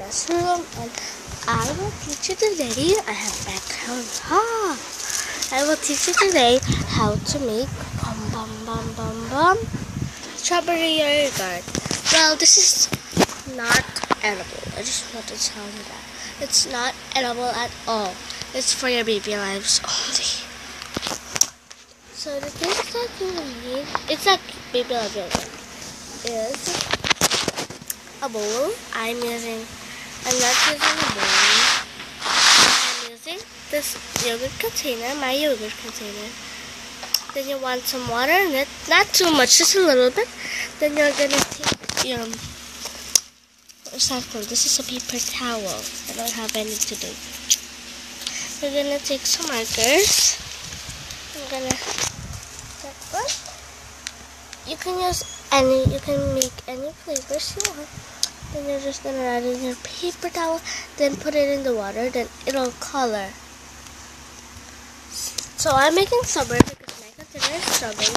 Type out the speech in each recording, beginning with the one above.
and I will teach you today I have background ha I will teach you today how to make bum bum bum bum bum strawberry yogurt. Well this is not edible. I just want to tell you that. It's not edible at all. It's for your Baby Alives only. So the things that you need it's like baby yogurt is a bowl. I'm using, I'm not using a bowl. I'm using this yogurt container, my yogurt container. Then you want some water in it, not too much, just a little bit. Then you're gonna take um, your, that called? This is a paper towel. I don't have any to do. You're gonna take some markers. I'm gonna, that one. You can use any, you can make any flavors you want. Then you're just gonna add in your paper towel, then put it in the water, then it'll color. So I'm making strawberry because my container is strawberry.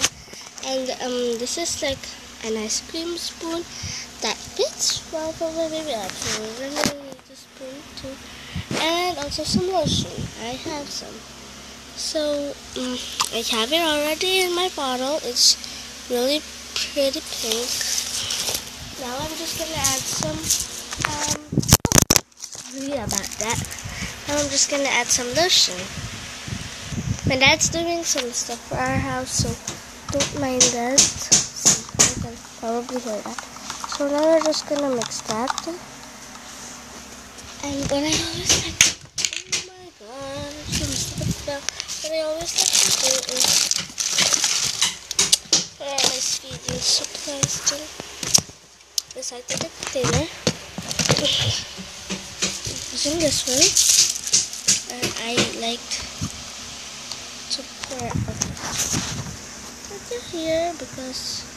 And um, this is like an ice cream spoon that fits well my baby. So we're gonna need a spoon too. And also some lotion. I have some. So um, I have it already in my bottle. It's really pretty pink. Now I'm just gonna add some, um, yeah, about that. Now I'm just gonna add some lotion. My dad's doing some stuff for our house, so don't mind that. You can probably hear that. So now we're just gonna mix that. And what I always like, oh my god, some stuff now. What I always like to do is put all my feeding supplies still container. Using this one, and I liked to pour it over here because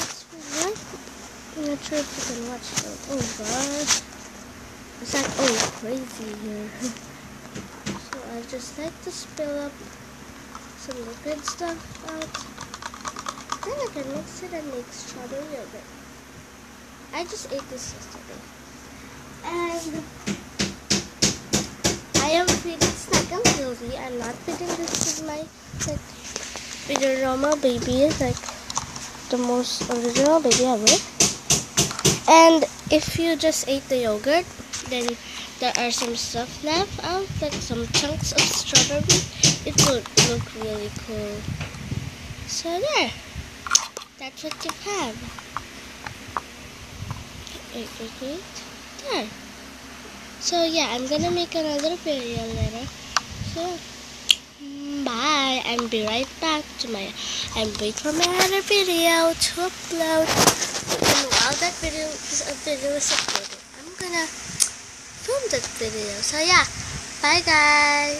that's what I'm not sure if you can watch it. Oh gosh. It's like oh crazy here. so I just like to spill up some liquid stuff out. Then I can mix it and make strawberry yogurt. I just ate this yesterday. And I am feeding snack. I'm. I'm not feeding this to my like Vidorama baby is like the most original baby ever. And if you just ate the yogurt, then there are some stuff left out, like some chunks of strawberry. It would look really cool. So there. That's what you have. Wait, wait. So yeah, I'm gonna make another video later. So bye and be right back to my and wait for my other video to upload. And while that video is a video is uploaded, I'm gonna film that video. So yeah, bye guys.